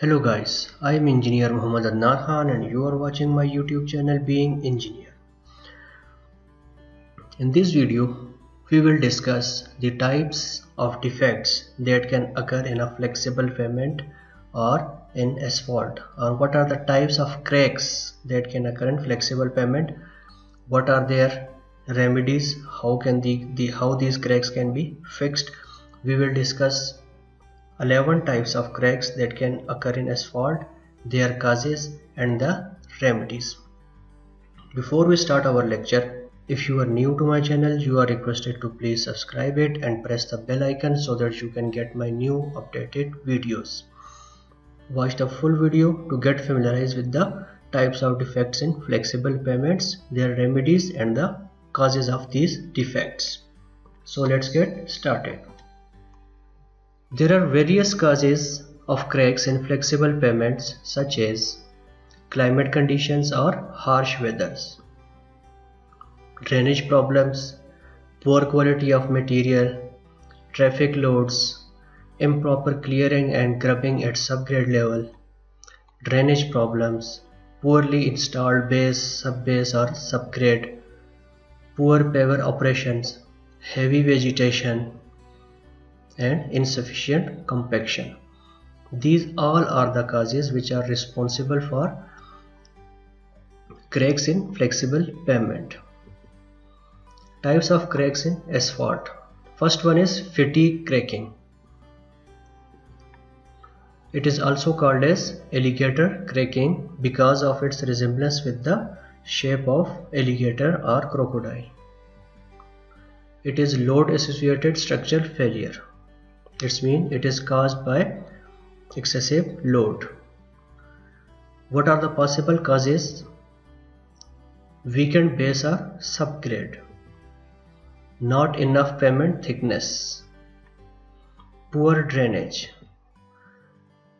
Hello guys, I am engineer Muhammad Adnan Khan and you are watching my YouTube channel Being Engineer. In this video, we will discuss the types of defects that can occur in a flexible pavement or in asphalt or what are the types of cracks that can occur in flexible pavement what are their remedies how can the, the how these cracks can be fixed we will discuss 11 types of cracks that can occur in asphalt their causes and the remedies. Before we start our lecture if you are new to my channel you are requested to please subscribe it and press the bell icon so that you can get my new updated videos. Watch the full video to get familiarized with the types of defects in flexible pavements their remedies and the causes of these defects. So let's get started there are various causes of cracks in flexible pavements such as climate conditions or harsh weathers drainage problems poor quality of material traffic loads improper clearing and grubbing at subgrade level drainage problems poorly installed base, subbase or subgrade, poor paver operations, heavy vegetation and insufficient compaction. These all are the causes which are responsible for cracks in flexible pavement. Types of cracks in asphalt. First one is fatigue cracking. It is also called as alligator cracking because of its resemblance with the shape of alligator or crocodile. It is load associated structural failure. It means it is caused by excessive load. What are the possible causes? Weakened base or subgrade. Not enough pavement thickness. Poor drainage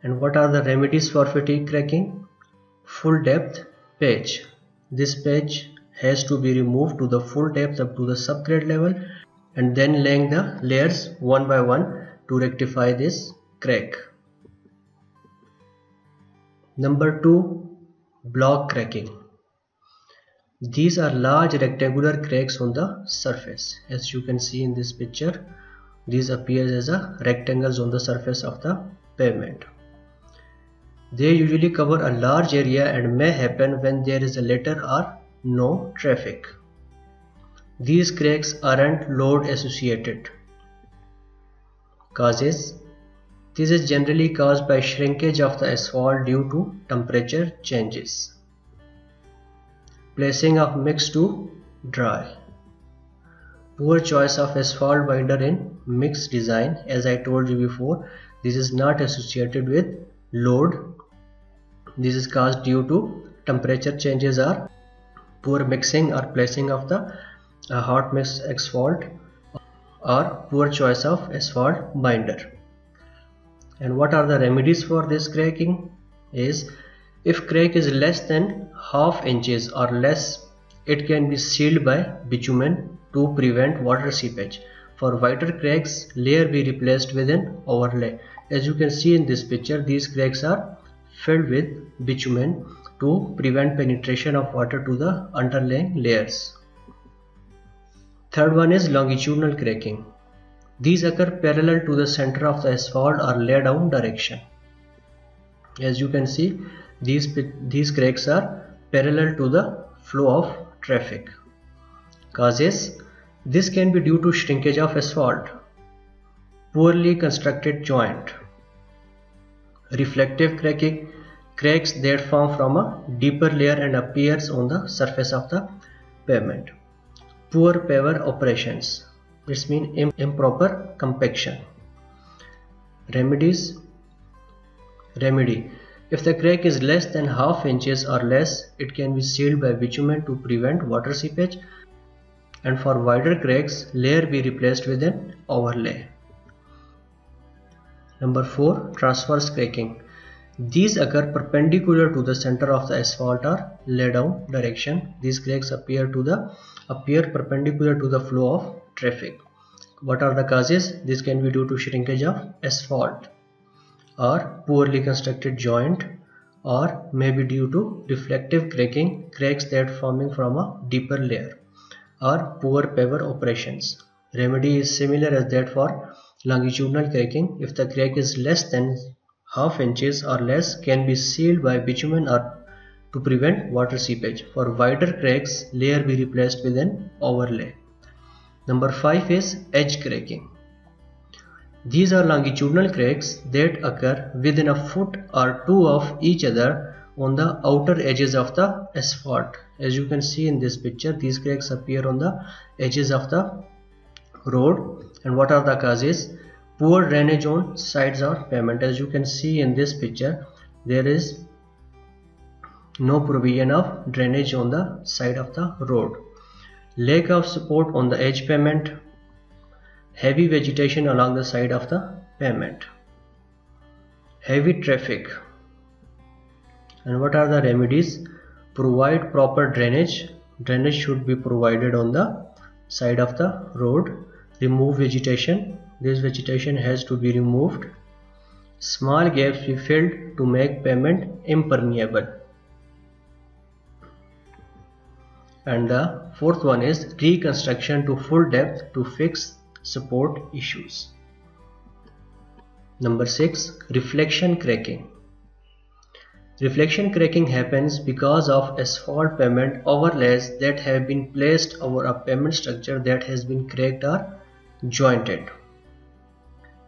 and what are the remedies for fatigue cracking full depth patch this patch has to be removed to the full depth up to the subgrade level and then laying the layers one by one to rectify this crack number two block cracking these are large rectangular cracks on the surface as you can see in this picture these appears as a rectangles on the surface of the pavement they usually cover a large area and may happen when there is a little or no traffic. These cracks aren't load associated. Causes This is generally caused by shrinkage of the asphalt due to temperature changes. Placing of mix to dry. Poor choice of asphalt binder in mix design as I told you before this is not associated with load this is caused due to temperature changes or poor mixing or placing of the uh, hot mix asphalt or poor choice of asphalt binder. And what are the remedies for this cracking? Is if crack is less than half inches or less it can be sealed by bitumen to prevent water seepage. For wider cracks layer be replaced with an overlay. As you can see in this picture these cracks are filled with bitumen to prevent penetration of water to the underlying layers. Third one is longitudinal cracking. These occur parallel to the center of the asphalt or lay down direction. As you can see, these, these cracks are parallel to the flow of traffic. Causes This can be due to shrinkage of asphalt, poorly constructed joint, reflective cracking cracks that form from a deeper layer and appears on the surface of the pavement poor paver operations. This means improper compaction. Remedies. Remedy. If the crack is less than half inches or less it can be sealed by bitumen to prevent water seepage. And for wider cracks layer be replaced with an overlay. Number 4. Transverse cracking. These occur perpendicular to the center of the asphalt or lay down direction. These cracks appear to the appear perpendicular to the flow of traffic. What are the causes? This can be due to shrinkage of asphalt or poorly constructed joint or maybe due to reflective cracking cracks that forming from a deeper layer or poor paver operations. Remedy is similar as that for longitudinal cracking. If the crack is less than half inches or less can be sealed by bitumen or to prevent water seepage. For wider cracks, layer be replaced with an overlay. Number 5 is edge cracking. These are longitudinal cracks that occur within a foot or two of each other on the outer edges of the asphalt. As you can see in this picture, these cracks appear on the edges of the road. And what are the causes? Poor drainage on sides of pavement. As you can see in this picture, there is no provision of drainage on the side of the road. Lack of support on the edge pavement heavy vegetation along the side of the pavement heavy traffic. And what are the remedies? Provide proper drainage. Drainage should be provided on the side of the road. Remove vegetation this vegetation has to be removed small gaps be filled to make pavement impermeable and the fourth one is reconstruction to full depth to fix support issues. Number 6. Reflection cracking. Reflection cracking happens because of asphalt pavement overlays that have been placed over a pavement structure that has been cracked or jointed.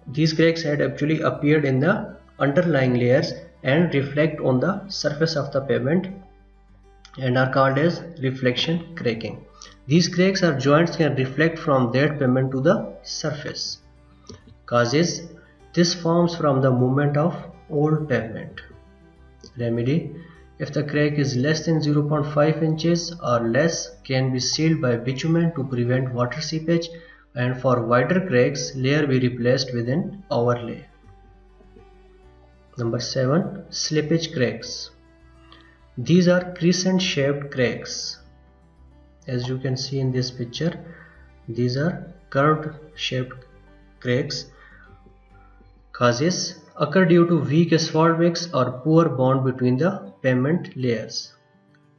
These cracks had actually appeared in the underlying layers and reflect on the surface of the pavement and are called as reflection cracking. These cracks or joints can reflect from that pavement to the surface. Causes this forms from the movement of old pavement. Remedy if the crack is less than 0.5 inches or less can be sealed by bitumen to prevent water seepage and for wider cracks layer be replaced with an overlay. Number 7 slippage cracks. These are crescent shaped cracks as you can see in this picture these are curved shaped cracks causes occur due to weak asphalt mix or poor bond between the pavement layers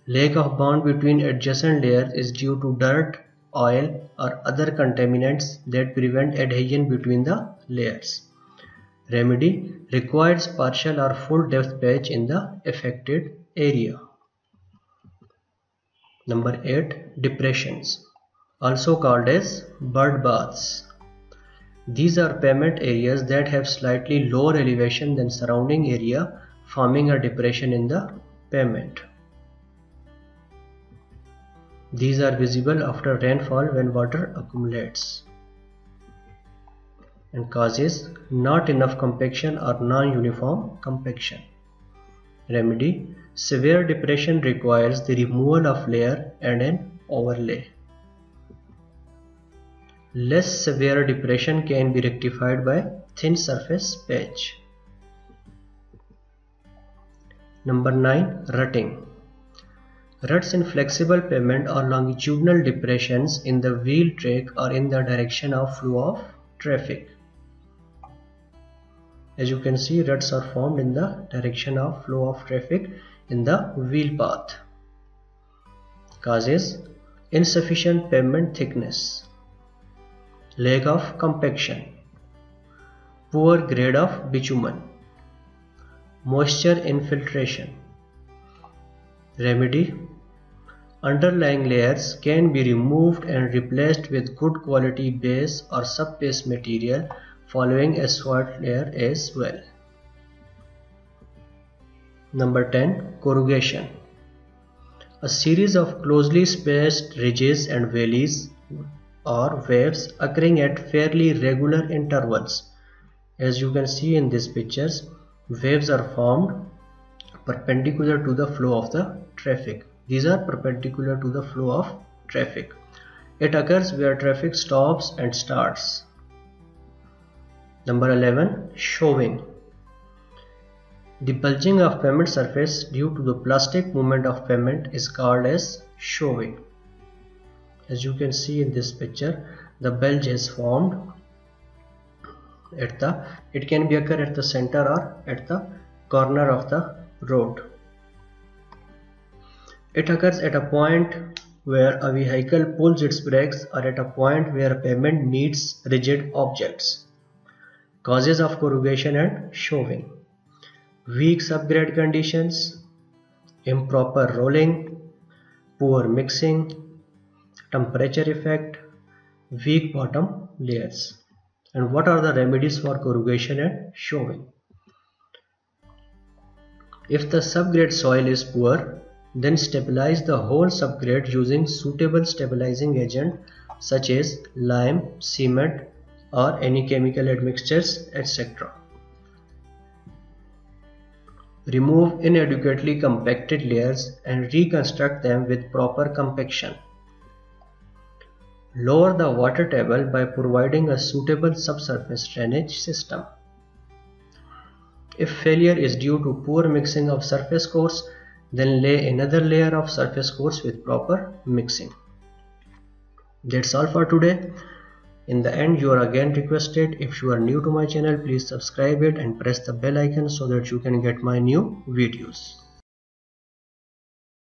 lack of bond between adjacent layers is due to dirt oil or other contaminants that prevent adhesion between the layers remedy requires partial or full depth patch in the affected area Number 8. Depressions also called as bird baths. These are pavement areas that have slightly lower elevation than surrounding area forming a depression in the pavement. These are visible after rainfall when water accumulates and causes not enough compaction or non-uniform compaction. Remedy Severe depression requires the removal of layer and an overlay. Less severe depression can be rectified by thin surface patch. Number 9. Rutting Ruts in flexible pavement or longitudinal depressions in the wheel track or in the direction of flow of traffic. As you can see, ruts are formed in the direction of flow of traffic in the wheel path causes insufficient pavement thickness, lack of compaction, poor grade of bitumen, moisture infiltration. Remedy Underlying layers can be removed and replaced with good quality base or sub-base material following a asphalt layer as well. Number 10. Corrugation A series of closely spaced ridges and valleys or waves occurring at fairly regular intervals. As you can see in these pictures, waves are formed perpendicular to the flow of the traffic. These are perpendicular to the flow of traffic. It occurs where traffic stops and starts. Number 11. Shoving the bulging of pavement surface due to the plastic movement of pavement is called as shoving. As you can see in this picture, the bulge is formed at the it can be occur at the center or at the corner of the road it occurs at a point where a vehicle pulls its brakes or at a point where pavement meets rigid objects. Causes of corrugation and shoving. Weak subgrade conditions. Improper rolling. Poor mixing. Temperature effect. Weak bottom layers. And what are the remedies for corrugation and shoving? If the subgrade soil is poor then stabilize the whole subgrade using suitable stabilizing agent such as lime cement or any chemical admixtures etc remove inadequately compacted layers and reconstruct them with proper compaction Lower the water table by providing a suitable subsurface drainage system. If failure is due to poor mixing of surface course, then lay another layer of surface course with proper mixing. That's all for today. In the end, you are again requested if you are new to my channel, please subscribe it and press the bell icon so that you can get my new videos.